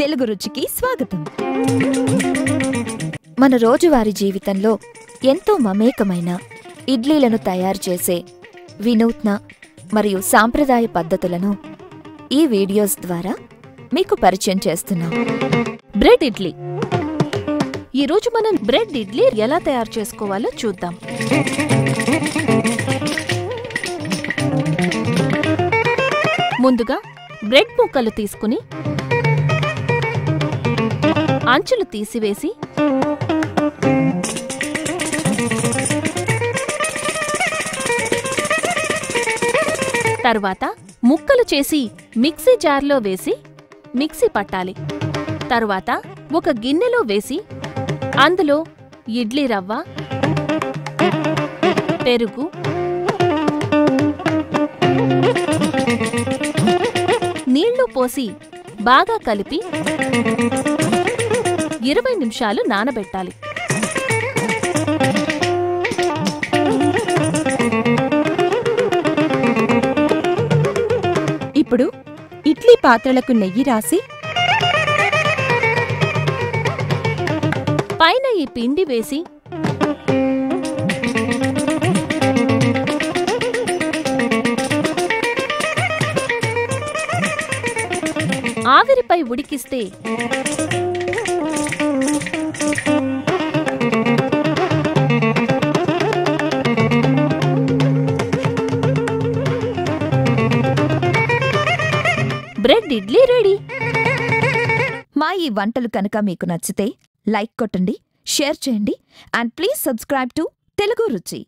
తెలుగు రుచికి స్వాగతం. మన రోజువారీ జీవితంలో ఎంతో మమేకమైన ఇడ్లీలను తయారు చేసే వినూత్న మరియు సాంప్రదాయ పద్ధతులను ఈ వీడియోస్ ద్వారా మీకు పరిచయం చేస్తున్నాం. బ్రెడ్ ఇడ్లీ. ఈరోజు మనం బ్రెడ్ ఇడ్లీ ఎలా తయారు చేసుకోవాలో చూద్దాం. ముందుగా బ్రెడ్ ముక్కలు తీసుకుని అంచులు తీసివేసి తరువాత ముక్కలు చేసి మిక్సీ జార్లో వేసి మిక్సీ పట్టాలి. తరువాత ఒక గిన్నెలో వేసి అందులో ఇడ్లీ రవ్వ పెరుగు నీళ్ళు పోసి బాగా కలిపి ఇరవై నిమిషాలు నానబెట్టాలి. ఇప్పుడు ఇడ్లీ పాత్రలకు నెయ్యి రాసి పైన ఈ పిండి వేసి ఆవిరిపై ఉడికిస్తే బ్రెడ్ ఇడ్లీ రెడీ. మా ఈ వంటలు కనుక మీకు నచ్చితే లైక్ కొట్టండి షేర్ చేయండి and please subscribe to Telugu Ruchi.